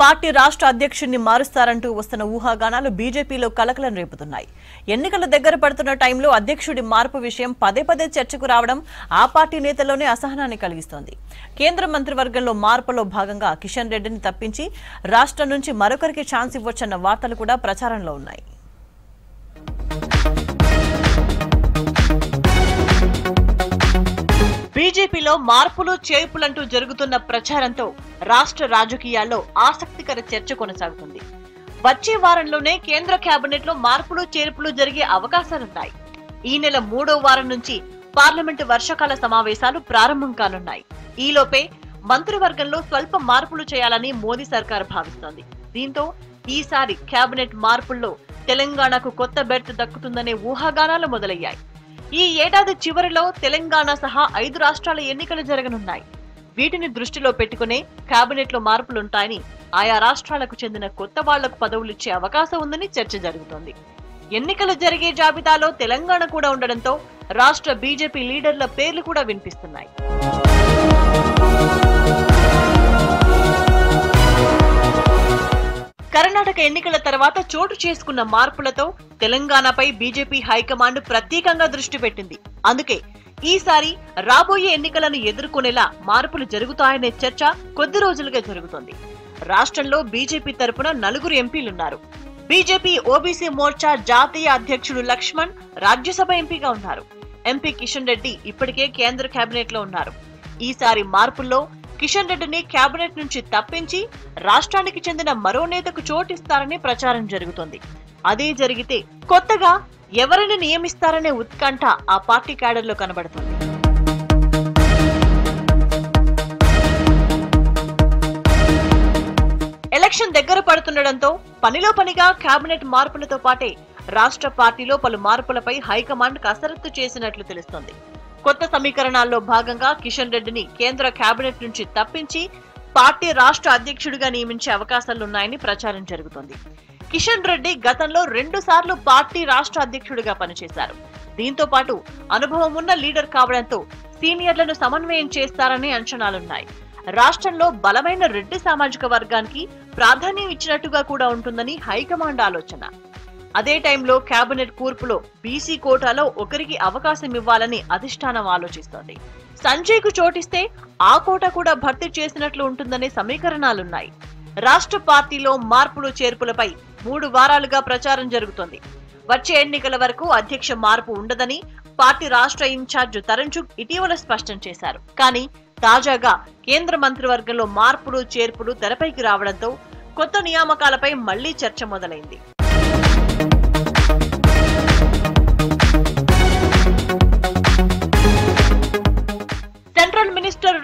Party రాష్ట్ర అధ్యక్షుడిని మారుస్తారంటూ వస్తున్న ఊహాగానాలు బీజేపీలో కలకలం రేపుతున్నాయి. ఎన్నికల దగ్గర పడుతున్న టైంలో అధ్యక్షుడి మార్పు విషయం పదే పదే చర్చకు రావడం ఆ పార్టీ నేతల్లోనే అసహనాన్ని కలిగిస్తోంది. కేంద్ర మంత్రివర్గంలో మార్పులో భాగంగా కిషన్ రెడ్డిని తప్పించి రాష్ట్రం నుంచి మరొకరికి ఛాన్స్ ఇవ్వొచ్చన్న వార్తలు కూడా ప్రచారంలో ఉన్నాయి. బీజేపీలో మార్పులు చేర్పులంటూ జరుగుతున్న ప్రచారంతో రాష్ట్ర రాజకీయాల్లో ఆసక్తికర చర్చ కొనసాగుతుంది. వచ్చే వారంలోనే కేంద్ర కేబినెట్లో మార్పులు చేర్పులు జరిగే అవకాశాలున్నాయి. ఈ నెల మూడో వారం నుంచి పార్లమెంటు వర్షకాల సమావేశాలు ప్రారంభం కానున్నాయి. ఈలోపే మంత్రివర్గంలో స్వల్ప మార్పులు చేయాలని మోదీ సర్కార్ భావిస్తోంది. దీంతో ఈసారి కేబినెట్ మార్పుల్లో తెలంగాణకు కొత్త బెర్త్ దక్కుతుందనే ఊహాగానాలు మొదలయ్యాయి. ఈ ఏడాది చివరిలో తెలంగాణ సహా ఐదు రాష్ట్రాల ఎన్నికలు జరగనున్నాయి. వీటిని దృష్టిలో పెట్టుకునే కేబినెట్లో మార్పులుంటాయని ఆయా రాష్ట్రాలకు చెందిన కొత్త వాళ్ళకు పదవులిచ్చే అవకాశం ఉందని చర్చ జరుగుతోంది. ఎన్నికలు జరిగే జాబితాలో తెలంగాణ కూడా ఉండడంతో రాష్ట్ర బీజేపీ లీడర్ల పేర్లు కూడా వినిపిస్తున్నాయి. ఎన్నికల తర్వాత చోటు చేసుకున్న మార్పులతో తెలంగాణపై బీజేపీ హైకమాండ్ ప్రత్యేకంగా దృష్టి పెట్టింది. అందుకే ఈసారి రాబోయే ఎన్నికలను ఎదుర్కొనేలా మార్పులు జరుగుతాయనే చర్చ కొద్ది రోజులుగా జరుగుతోంది. రాష్ట్రంలో బీజేపీ తరపున నలుగురు ఎంపీలున్నారు. బీజేపీ ఓబీసీ మోర్చా జాతీయ అధ్యక్షుడు లక్ష్మణ్ రాజ్యసభ ఎంపీగా ఉన్నారు. ఎంపీ కిషన్ రెడ్డి ఇప్పటికే కేంద్ర కేబినెట్లో ఉన్నారు. ఈసారి మార్పుల్లో కిషన్ రెడ్డిని కేబినెట్ నుంచి తప్పించి రాష్ట్రానికి చెందిన మరో నేతకు చోటిస్తారని ప్రచారం జరుగుతోంది. అదే జరిగితే కొత్తగా ఎవరిని నియమిస్తారనే ఉత్కంఠ ఆ పార్టీ క్యాడర్లో కనబడుతుంది. ఎలక్షన్ దగ్గర పడుతుండటంతో పనిలో పనిగా కేబినెట్ మార్పులతో పాటే రాష్ట్ర పార్టీలో పలు మార్పులపై హైకమాండ్ కసరత్తు చేసినట్లు తెలుస్తోంది. కొత్త సమీకరణాల్లో భాగంగా కిషన్ రెడ్డిని కేంద్ర కేబినెట్ నుంచి తప్పించి పార్టీ రాష్ట్ర అధ్యక్షుడిగా నియమించే అవకాశాలున్నాయని ప్రచారం జరుగుతోంది. కిషన్ రెడ్డి గతంలో రెండు సార్లు పార్టీ రాష్ట్ర అధ్యక్షుడిగా పనిచేశారు. దీంతో పాటు అనుభవం ఉన్న లీడర్ కావడంతో సీనియర్లను సమన్వయం చేస్తారనే అంచనాలున్నాయి. రాష్ట్రంలో బలమైన రెడ్డి సామాజిక వర్గానికి ప్రాధాన్యం ఇచ్చినట్టుగా కూడా ఉంటుందని హైకమాండ్ ఆలోచన. అదే టైంలో కేబినెట్ కూర్పులో బీసీ కోటాలో ఒకరికి అవకాశం ఇవ్వాలని అధిష్టానం ఆలోచిస్తోంది. సంజయ్కు చోటిస్తే ఆ కోట కూడా భర్తీ చేసినట్లు ఉంటుందనే సమీకరణాలున్నాయి. రాష్ట్ర పార్టీలో మార్పులు చేర్పులపై మూడు వారాలుగా ప్రచారం జరుగుతోంది. వచ్చే ఎన్నికల వరకు అధ్యక్ష మార్పు ఉండదని పార్టీ రాష్ట్ర ఇన్ఛార్జ్ తరంచుక్ ఇటీవల స్పష్టం చేశారు. కానీ తాజాగా కేంద్ర మంత్రివర్గంలో మార్పులు చేర్పులు తెరపైకి రావడంతో కొత్త నియామకాలపై మళ్ళీ చర్చ మొదలైంది.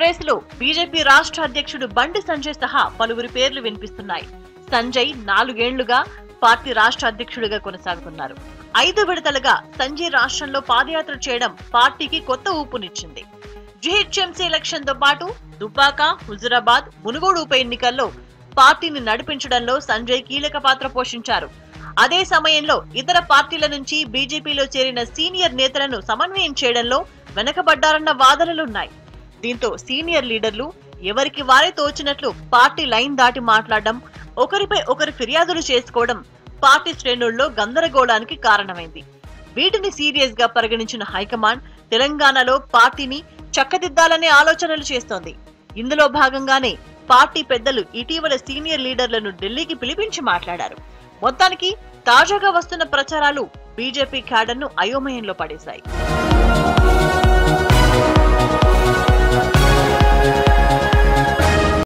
రేసులో బీజేపీ రాష్ట్ర అధ్యక్షుడు బండి సంజయ్ సహా పలువురి పేర్లు వినిపిస్తున్నాయి. సంజయ్ నాలుగేళ్ళుగా పార్టీ రాష్ట్ర అధ్యక్షుడిగా కొనసాగుతున్నారు. ఐదు విడతలుగా సంజయ్ రాష్ట్రంలో పాదయాత్ర చేయడం పార్టీకి కొత్త ఊపునిచ్చింది. జిహెచ్ఎంసీ ఎలక్షన్తో పాటు దుబ్బాక హుజురాబాద్ మునుగోడు ఉప ఎన్నికల్లో పార్టీని నడిపించడంలో సంజయ్ కీలక పాత్ర పోషించారు. అదే సమయంలో ఇతర పార్టీల నుంచి బీజేపీలో చేరిన సీనియర్ నేతలను సమన్వయం చేయడంలో వెనకబడ్డారన్న వాదనలున్నాయి. దీంతో సీనియర్ లీడర్లు ఎవరికి వారే తోచినట్లు పార్టీ లైన్ దాటి మాట్లాడడం ఒకరిపై ఒకరు ఫిర్యాదులు చేసుకోవడం పార్టీ శ్రేణుల్లో గందరగోళానికి కారణమైంది. వీటిని సీరియస్గా పరిగణించిన హైకమాండ్ తెలంగాణలో పార్టీని చక్కదిద్దాలనే ఆలోచనలు చేస్తోంది. ఇందులో భాగంగానే పార్టీ పెద్దలు ఇటీవల సీనియర్ లీడర్లను ఢిల్లీకి పిలిపించి మాట్లాడారు. మొత్తానికి తాజాగా వస్తున్న ప్రచారాలు బీజేపీ క్యాడర్ను అయోమయంలో పడేశాయి.